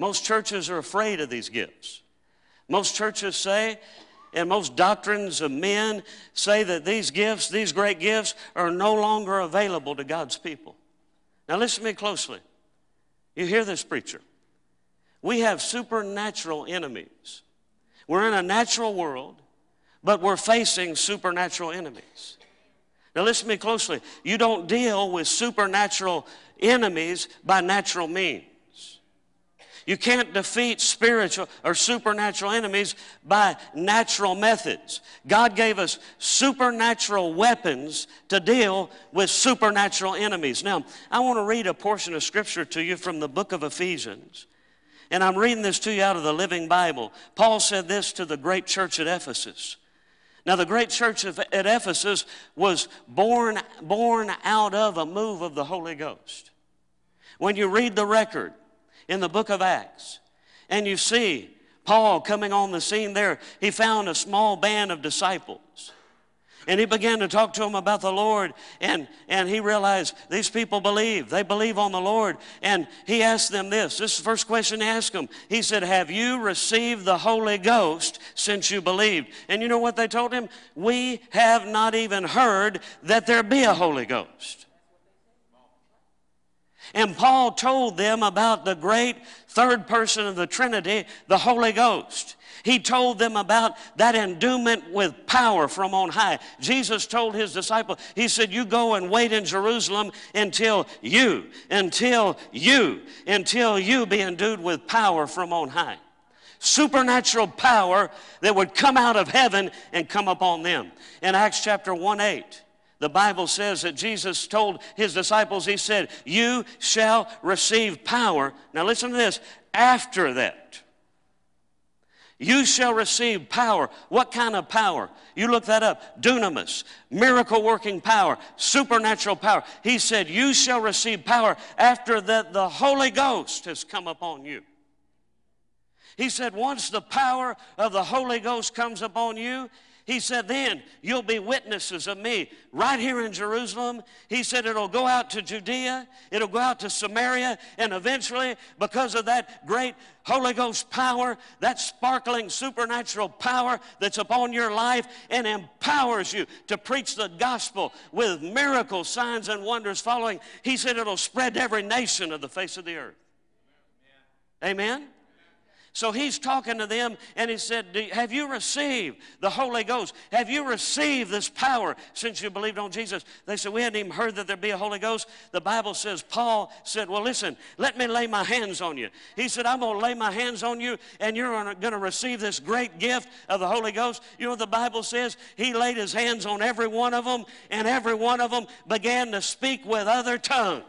Most churches are afraid of these gifts. Most churches say, and most doctrines of men say that these gifts, these great gifts, are no longer available to God's people. Now, listen to me closely. You hear this, preacher? We have supernatural enemies. We're in a natural world, but we're facing supernatural enemies. Now, listen to me closely. You don't deal with supernatural enemies by natural means. You can't defeat spiritual or supernatural enemies by natural methods. God gave us supernatural weapons to deal with supernatural enemies. Now, I want to read a portion of scripture to you from the book of Ephesians. And I'm reading this to you out of the Living Bible. Paul said this to the great church at Ephesus. Now, the great church at Ephesus was born, born out of a move of the Holy Ghost. When you read the record in the book of Acts and you see Paul coming on the scene there, he found a small band of disciples. And he began to talk to them about the Lord, and, and he realized these people believe. They believe on the Lord. And he asked them this. This is the first question he asked them. He said, Have you received the Holy Ghost since you believed? And you know what they told him? We have not even heard that there be a Holy Ghost. And Paul told them about the great third person of the Trinity, the Holy Ghost. He told them about that endowment with power from on high. Jesus told his disciples, He said, You go and wait in Jerusalem until you, until you, until you be endued with power from on high. Supernatural power that would come out of heaven and come upon them. In Acts chapter 1 8, the Bible says that Jesus told his disciples, He said, You shall receive power. Now listen to this after that. You shall receive power. What kind of power? You look that up. Dunamis, miracle working power, supernatural power. He said, You shall receive power after that the Holy Ghost has come upon you. He said, Once the power of the Holy Ghost comes upon you, he said, Then you'll be witnesses of me right here in Jerusalem. He said, It'll go out to Judea, it'll go out to Samaria, and eventually, because of that great Holy Ghost power, that sparkling supernatural power that's upon your life and empowers you to preach the gospel with miracles, signs, and wonders following, he said, It'll spread to every nation of the face of the earth. Amen? So he's talking to them and he said, Have you received the Holy Ghost? Have you received this power since you believed on Jesus? They said, We hadn't even heard that there'd be a Holy Ghost. The Bible says, Paul said, Well, listen, let me lay my hands on you. He said, I'm going to lay my hands on you and you're going to receive this great gift of the Holy Ghost. You know what the Bible says? He laid his hands on every one of them and every one of them began to speak with other tongues.